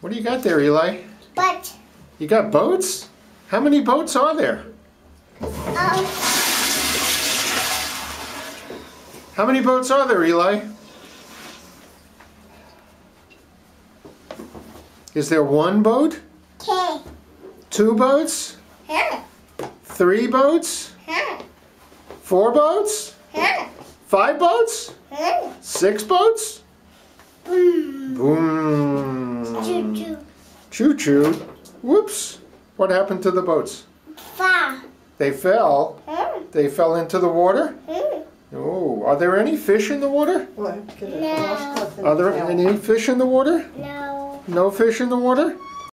What do you got there, Eli? But You got boats? How many boats are there? um, How many boats are there, Eli? Is there one boat? K. Two boats? Huh? Three boats? Huh? Four boats? Huh? Five boats? Six boats? Boom. Boom. Choo choo. Choo choo. Whoops. What happened to the boats? Fa. They fell. Huh? They fell into the water? Hmm. Oh, are there any fish in the water? What? No. Are there any fish in the water? No. No fish in the water?